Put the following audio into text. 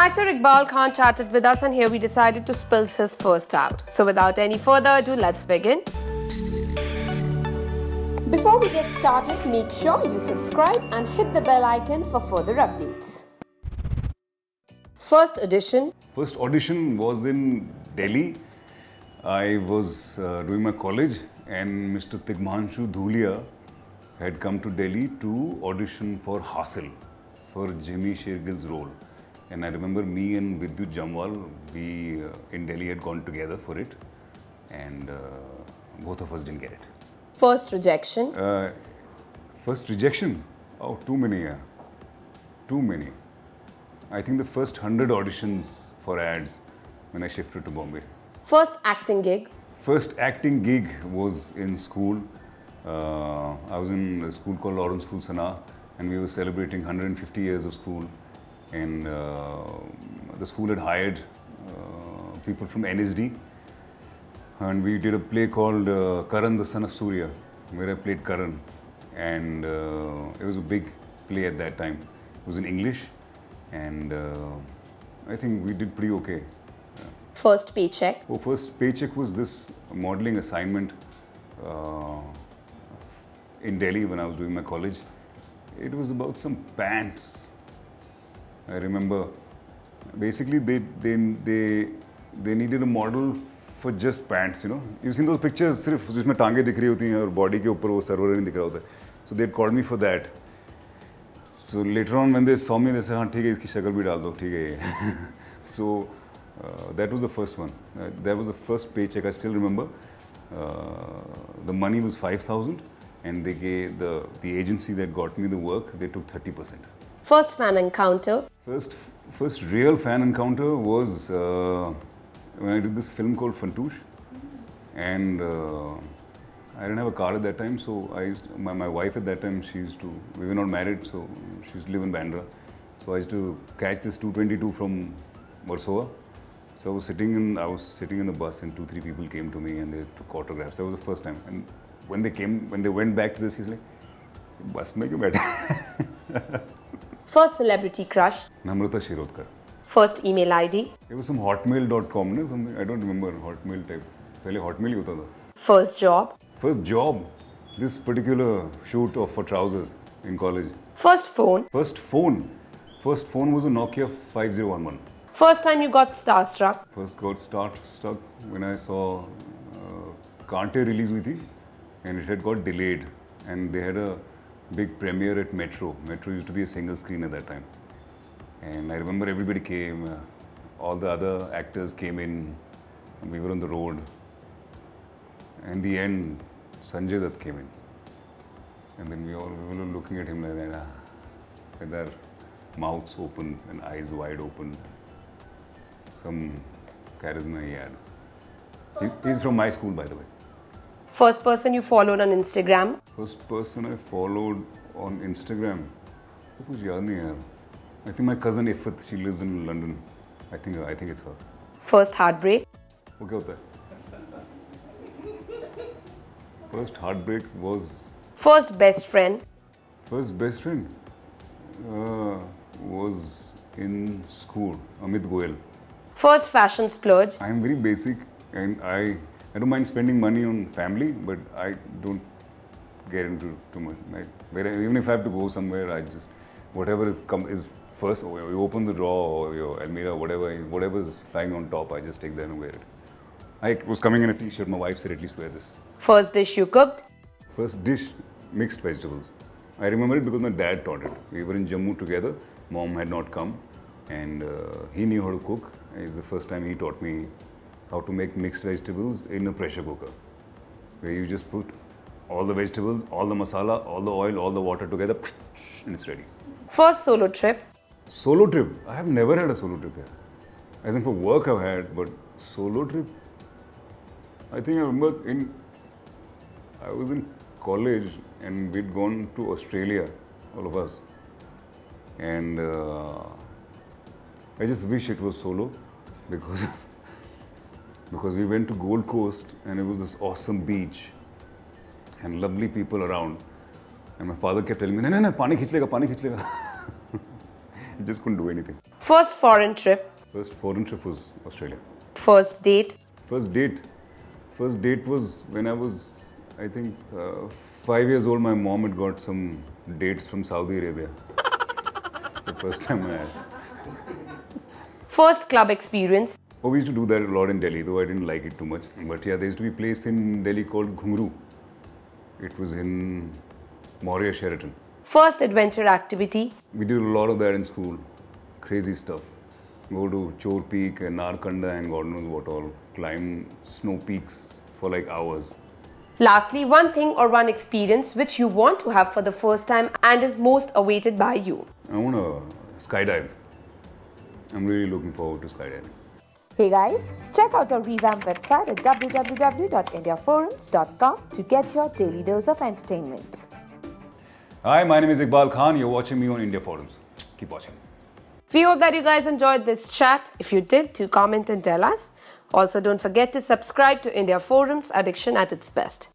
Actor Iqbal Khan chatted with us, and here we decided to spill his first out. So, without any further ado, let's begin. Before we get started, make sure you subscribe and hit the bell icon for further updates. First audition First audition was in Delhi. I was uh, doing my college, and Mr. Tigmanshu Dhulia had come to Delhi to audition for Haasil, for Jimmy Shergill's role. And I remember me and Vidyut Jamwal, we uh, in Delhi had gone together for it, and uh, both of us didn't get it. First rejection Uh, first rejection? Oh, too many, yeah. Too many. I think the first 100 auditions for ads when I shifted to Bombay. First acting gig First acting gig was in school. Uh, I was in a school called Lawrence School Sanawar, and we were celebrating 150 years of school. And uh, the school had hired uh, people from NSD, and we did a play called uh, Karan, the Son of Surya, where I played Karan. And uh, it was a big play at that time. It was in English, and uh, I think we did pretty okay. First paycheck Oh, first paycheck was this modeling assignment uh, in Delhi when I was doing my college. It was about some pants. I remember. Basically, they they they they needed a model for just pants. You know, you've seen those pictures सिर्फ जिसमें टांगे दिख रही होती हैं और body के ऊपर वो सर्वर नहीं दिख रहा होता है. So they called me for that. So later on when they saw me, they said, हाँ ठीक है इसकी शक्ल भी डाल दो ठीक है ये. so uh, that was the first one. Uh, that was the first paycheck. I still remember. Uh, the money was five thousand, and they gave the the agency that got me the work. They took thirty percent. first fan encounter? First, first real fan encounter was uh, when I did this film called Fun2shh, and uh, I didn't have a car at that time, so I to, my, my wife at that time she used to we were not married, so she used to live in Bandra, so I used to catch this 222 from Versova. So I was sitting in I was sitting in the bus and two three people came to me and they took autographs. That was the first time. And when they came when they went back to this, he's like, "Bus mein better. First celebrity crush Namrata Shirodkar. First email ID It was some hotmail.com, no? something, I don't remember, hotmail type. पहले hotmail ही होता था. First job First job, this particular shoot of for trousers in college. First phone First phone, first phone was a Nokia 5011. First time you got starstruck First got start stuck when I saw uh, Kante release हुई थी and it had got delayed and they had a big premiere at Metro. Metro used to be a single screen at that time. And I remember everybody came, uh, all the other actors came in, and we were on the road. And the end, Sanjay Dutt came in. And then we all we were looking at him like that, ah, with their mouths open and eyes wide open. Some charisma he had. He, he's from my school, by the way. First person you followed on Instagram? First person I followed on Instagram? Who's yaar I think my cousin Ifat, she lives in London. I think I think it's her. First heartbreak? What? First heartbreak was First best friend? First best friend uh, was in school, Amit Goel. First fashion splurge? I'm very basic and I I don't mind spending money on family, but I don't get into too much. Where even if I have to go somewhere, I just whatever come is first. You open the drawer or your Almira, whatever whatever is lying on top, I just take that and wear it. I was coming in a t-shirt. My wife said, "At least wear this." First dish you cooked First dish, mixed vegetables. I remember it because my dad taught it. We were in Jammu together. Mom had not come, and uh, he knew how to cook. It's the first time he taught me how to make mixed vegetables in a pressure cooker, where you just put all the vegetables, all the masala, all the oil, all the water together, and it's ready. First solo trip Solo trip. I have never had a solo trip here. As in for work I've had, but solo trip. I think I remember in I was in college and we'd gone to Australia, all of us. And uh, I just wish it was solo because because we went to Gold Coast and it was this awesome beach and lovely people around. And my father kept telling me, no, no, no, pani khich lega, pani khich lega. I just couldn't do anything. First foreign trip. First foreign trip was Australia. First date. First date. First date was when I was, I think, uh, five years old. My mom had got some dates from Saudi Arabia. the first time I had. First club experience. Oh, we used to do that a lot in Delhi, though I didn't like it too much. But yeah, there used to be a place in Delhi called Ghungroo. It was in Maurya Sheraton. First adventure activity. We did a lot of that in school. Crazy stuff. Go to Chor Peak and Narkanda and God knows what all. Climb snow peaks for like hours. Lastly, one thing or one experience which you want to have for the first time and is most awaited by you. I want to skydive. I'm really looking forward to skydiving. Hey guys, check out our revamped website at www.indiaforums.com to get your daily dose of entertainment. Hi, my name is Iqbal Khan. You're watching me on India Forums. Keep watching. We hope that you guys enjoyed this chat. If you did, do comment and tell us. Also, don't forget to subscribe to India Forums Addiction at its best.